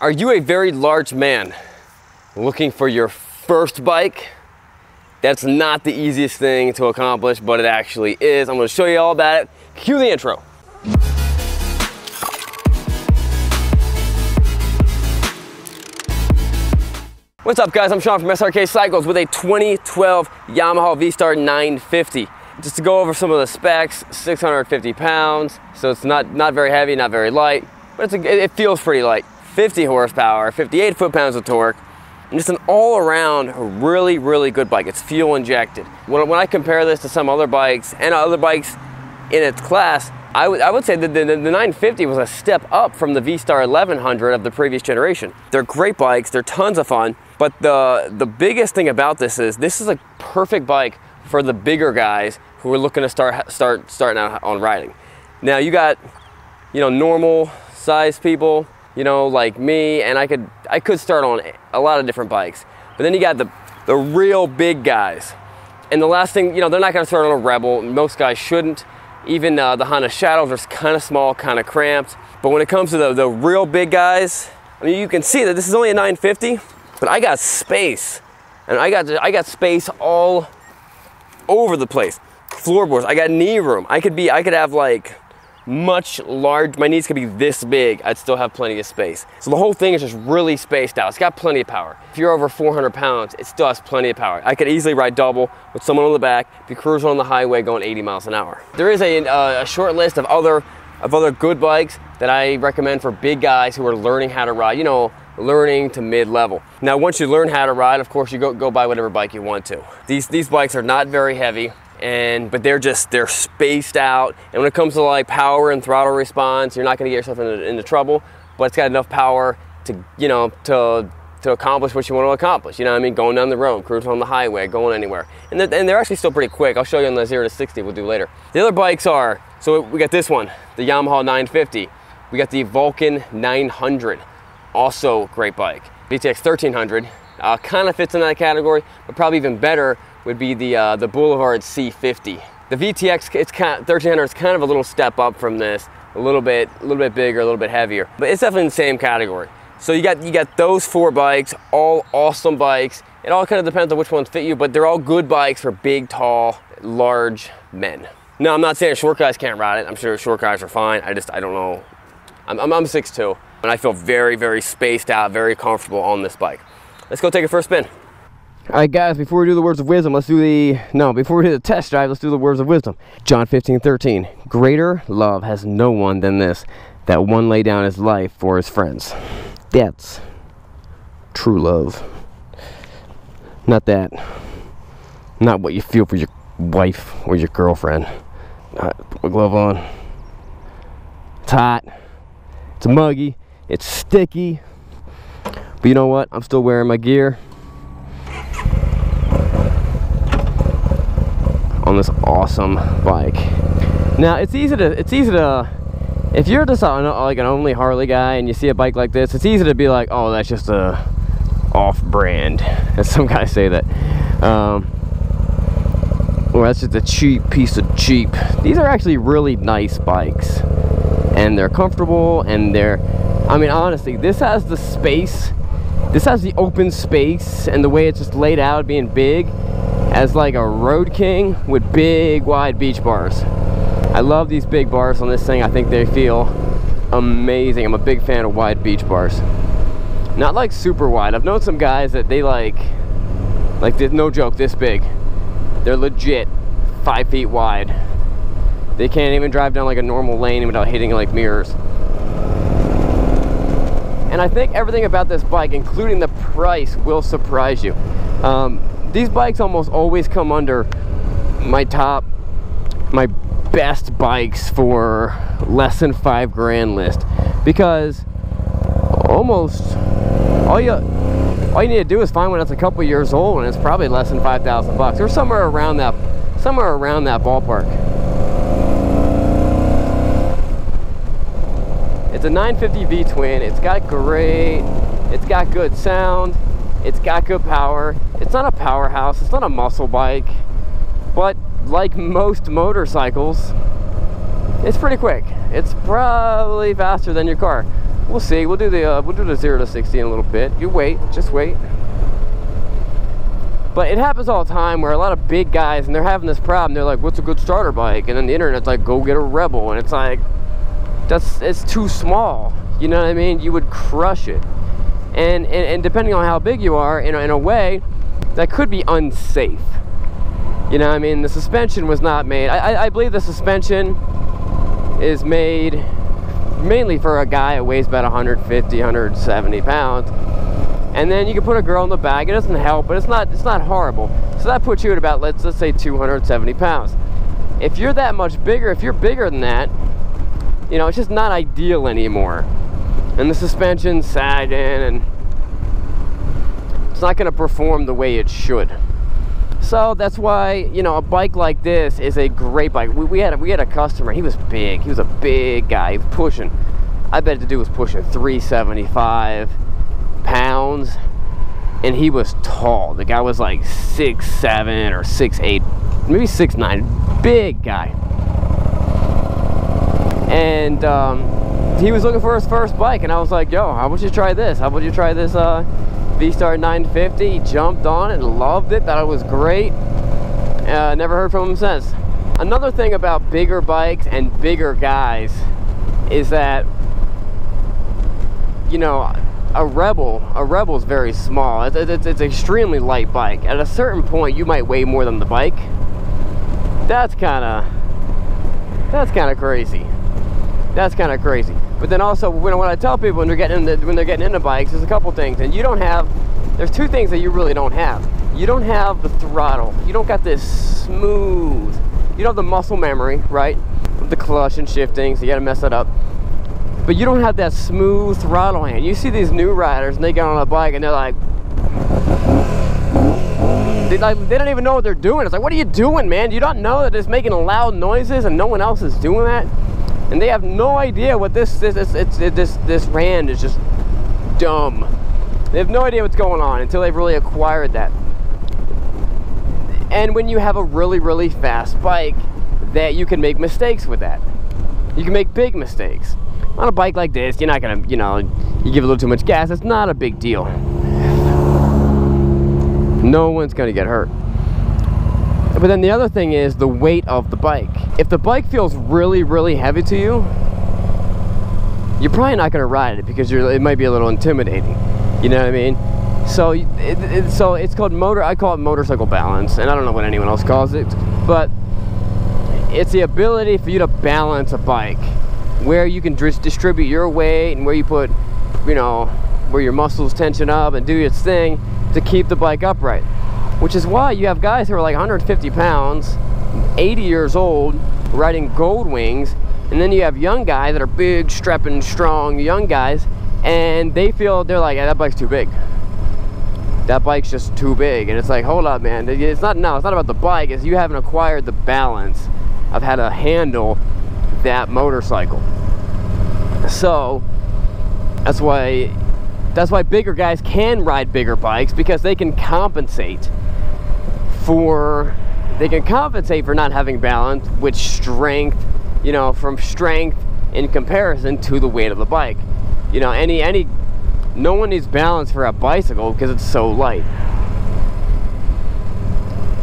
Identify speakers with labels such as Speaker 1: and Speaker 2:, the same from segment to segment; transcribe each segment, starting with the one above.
Speaker 1: Are you a very large man looking for your first bike? That's not the easiest thing to accomplish, but it actually is. I'm gonna show you all about it. Cue the intro. What's up guys, I'm Sean from SRK Cycles with a 2012 Yamaha V-Star 950. Just to go over some of the specs, 650 pounds, so it's not, not very heavy, not very light, but a, it feels pretty light. 50 horsepower, 58 foot-pounds of torque, and just an all-around really, really good bike. It's fuel injected. When, when I compare this to some other bikes and other bikes in its class, I would, I would say that the, the, the 950 was a step up from the V-Star 1100 of the previous generation. They're great bikes, they're tons of fun, but the, the biggest thing about this is this is a perfect bike for the bigger guys who are looking to start, start starting out on riding. Now you got, you know, normal size people, you know, like me, and I could, I could start on a lot of different bikes. But then you got the, the real big guys. And the last thing, you know, they're not gonna start on a Rebel, most guys shouldn't. Even uh, the Honda Shadows are kind of small, kind of cramped. But when it comes to the, the real big guys, I mean, you can see that this is only a 950, but I got space. And I got, I got space all over the place. Floorboards, I got knee room. I could be, I could have like much large, my knees could be this big, I'd still have plenty of space. So the whole thing is just really spaced out. It's got plenty of power. If you're over 400 pounds, it still has plenty of power. I could easily ride double with someone on the back, be cruising on the highway going 80 miles an hour. There is a, uh, a short list of other, of other good bikes that I recommend for big guys who are learning how to ride, you know, learning to mid-level. Now, once you learn how to ride, of course, you go, go buy whatever bike you want to. These, these bikes are not very heavy and but they're just they're spaced out. And when it comes to like power and throttle response you're not going to get yourself into, into trouble but it's got enough power to you know to to accomplish what you want to accomplish you know what i mean? Going down the road cruising on the highway going anywhere. And they're, and they're actually still pretty quick. I'll show you on the 0 to 60 we'll do later. The other bikes are so we got this one the yamaha 950 we got the vulcan 900 also great bike. Vtx 1300 uh, kind of fits in that category but probably even better would be the, uh, the Boulevard C50. The VTX, it's kind of, 1300 is kind of a little step up from this, a little bit, a little bit bigger, a little bit heavier, but it's definitely in the same category. So you got you got those four bikes, all awesome bikes. It all kind of depends on which ones fit you, but they're all good bikes for big, tall, large men. No, I'm not saying short guys can't ride it. I'm sure short guys are fine. I just I don't know. I'm I'm, I'm 6'2", and I feel very very spaced out, very comfortable on this bike. Let's go take a first spin. All right, guys, before we do the words of wisdom, let's do the, no, before we do the test drive, let's do the words of wisdom. John 15, 13. Greater love has no one than this, that one lay down his life for his friends. That's true love. Not that, not what you feel for your wife or your girlfriend. Not put a glove on. It's hot. It's muggy. It's sticky. But you know what? I'm still wearing my gear. On this awesome bike. Now it's easy to it's easy to if you're just a, like an only Harley guy and you see a bike like this, it's easy to be like, oh, that's just a off-brand, as some guys say that. Um, or that's just a cheap piece of cheap. These are actually really nice bikes, and they're comfortable, and they're. I mean, honestly, this has the space. This has the open space, and the way it's just laid out, being big as like a road king with big wide beach bars. I love these big bars on this thing. I think they feel amazing. I'm a big fan of wide beach bars. Not like super wide. I've known some guys that they like like no joke this big. They're legit five feet wide. They can't even drive down like a normal lane without hitting like mirrors. And I think everything about this bike including the price will surprise you. Um, these bikes almost always come under my top, my best bikes for less than five grand list because almost all you all you need to do is find one that's a couple years old and it's probably less than 5,000 bucks or somewhere around that somewhere around that ballpark. It's a 950 V-twin. It's got great, it's got good sound. It's got good power. It's not a powerhouse. It's not a muscle bike. But like most motorcycles, it's pretty quick. It's probably faster than your car. we'll see. We'll do the uh, we'll do the zero to sixty in a little bit. You wait, just wait. But it happens all the time where a lot of big guys and they're having this problem. They're like, "What's a good starter bike?" And then the internet's like, "Go get a Rebel," and it's like, that's it's too small. You know what I mean? You would crush it. And, and, and depending on how big you are, in in a way, that could be unsafe. You know, I mean, the suspension was not made. I, I believe the suspension is made mainly for a guy that weighs about 150, 170 pounds. And then you can put a girl in the back. It doesn't help, but it's not it's not horrible. So that puts you at about let's let's say 270 pounds. If you're that much bigger, if you're bigger than that, you know, it's just not ideal anymore. And the suspension's sagging and it's not gonna perform the way it should. So that's why, you know, a bike like this is a great bike. We, we, had, a, we had a customer, he was big, he was a big guy, he was pushing, I bet the dude was pushing 375 pounds, and he was tall. The guy was like six seven or six eight, maybe six nine, big guy. And um, he was looking for his first bike, and I was like, yo, how about you try this? How about you try this uh, V-Star 950. Jumped on it, loved it, thought it was great. Uh, never heard from him since. Another thing about bigger bikes and bigger guys is that, you know, a Rebel, a Rebel is very small. It's, it's, it's an extremely light bike. At a certain point, you might weigh more than the bike. That's kind of, that's kind of crazy. That's kind of crazy. But then also, when, when I tell people when they're getting into, when they're getting into bikes, there's a couple things, and you don't have. There's two things that you really don't have. You don't have the throttle. You don't got this smooth. You don't have the muscle memory, right? With the clutch and shifting, so you got to mess that up. But you don't have that smooth throttle hand. You see these new riders, and they get on a bike, and they're like, they, like, they don't even know what they're doing. It's like, what are you doing, man? You don't know that it's making loud noises and no one else is doing that? And they have no idea what this this this it's it, this this rand is just dumb. They have no idea what's going on until they've really acquired that. And when you have a really really fast bike, that you can make mistakes with that. You can make big mistakes. On a bike like this, you're not gonna, you know, you give a little too much gas, it's not a big deal. No one's gonna get hurt. But then the other thing is the weight of the bike. If the bike feels really, really heavy to you, you're probably not going to ride it because it might be a little intimidating. You know what I mean? So, it, it, so it's called motor. I call it motorcycle balance, and I don't know what anyone else calls it, but it's the ability for you to balance a bike, where you can distribute your weight and where you put, you know, where your muscles tension up and do its thing to keep the bike upright which is why you have guys who are like 150 pounds, 80 years old, riding gold wings, and then you have young guys that are big, strapping, strong young guys, and they feel they're like, that bike's too big. That bike's just too big, and it's like, hold up, man. It's not no, it's not about the bike. It's you haven't acquired the balance of how to handle that motorcycle. So that's why that's why bigger guys can ride bigger bikes because they can compensate for they can compensate for not having balance with strength you know from strength in comparison to the weight of the bike. You know any any no one needs balance for a bicycle because it's so light.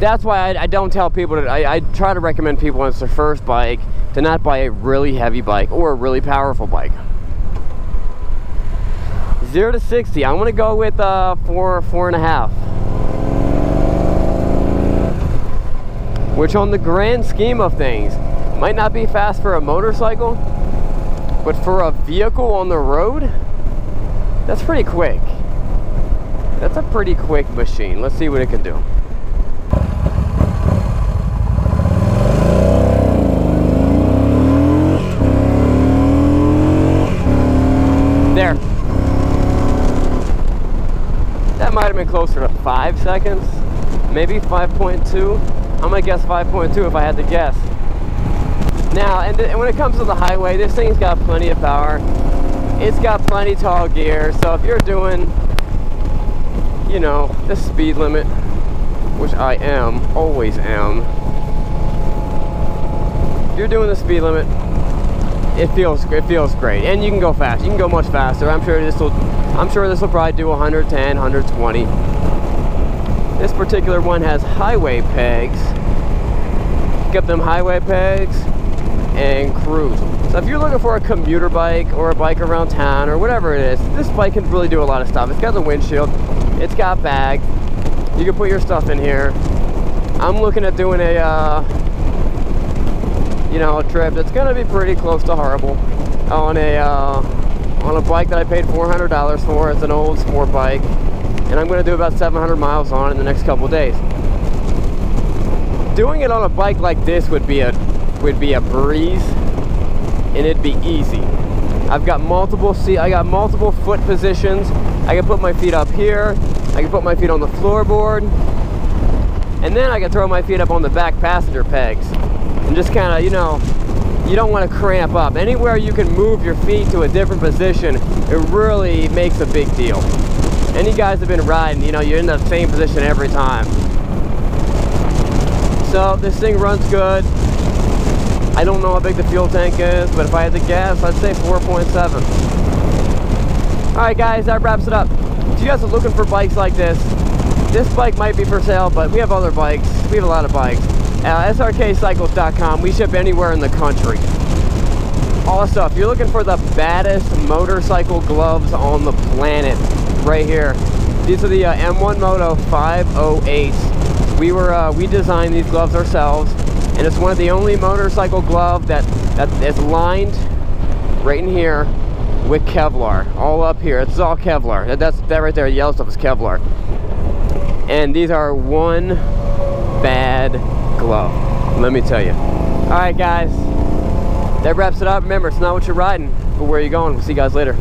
Speaker 1: That's why I, I don't tell people that I, I try to recommend people when it's their first bike to not buy a really heavy bike or a really powerful bike. Zero to 60 I'm gonna go with uh, four four and a half which on the grand scheme of things might not be fast for a motorcycle, but for a vehicle on the road, that's pretty quick. That's a pretty quick machine. Let's see what it can do. There. That might have been closer to five seconds, maybe 5.2. I'm gonna guess 5.2 if I had to guess. Now, and, and when it comes to the highway, this thing's got plenty of power. It's got plenty tall gear, so if you're doing, you know, the speed limit, which I am, always am, if you're doing the speed limit, it feels it feels great, and you can go fast. You can go much faster. I'm sure this will I'm sure this will probably do 110, 120. This particular one has highway pegs. Get them highway pegs and cruise. So if you're looking for a commuter bike or a bike around town or whatever it is, this bike can really do a lot of stuff. It's got the windshield, it's got bag. You can put your stuff in here. I'm looking at doing a, uh, you know, a trip that's gonna be pretty close to horrible on a uh, on a bike that I paid $400 for. It's an old sport bike, and I'm gonna do about 700 miles on in the next couple days. Doing it on a bike like this would be a would be a breeze and it'd be easy. I've got multiple seat, I got multiple foot positions. I can put my feet up here. I can put my feet on the floorboard. And then I can throw my feet up on the back passenger pegs. And just kind of, you know, you don't want to cramp up. Anywhere you can move your feet to a different position, it really makes a big deal. Any guys have been riding, you know, you're in the same position every time. So this thing runs good. I don't know how big the fuel tank is, but if I had to guess, I'd say 4.7. All right, guys, that wraps it up. If you guys are looking for bikes like this, this bike might be for sale, but we have other bikes. We have a lot of bikes. Uh, SRKcycles.com. We ship anywhere in the country. Also, if you're looking for the baddest motorcycle gloves on the planet, right here. These are the uh, M1 Moto 508s. We were uh, we designed these gloves ourselves and it's one of the only motorcycle glove that that is lined right in here with Kevlar all up here. It's all Kevlar. That, that's that right there the yellow stuff is Kevlar. And these are one bad glove let me tell you. All right guys that wraps it up. Remember it's not what you're riding but where you're you going. We'll see you guys later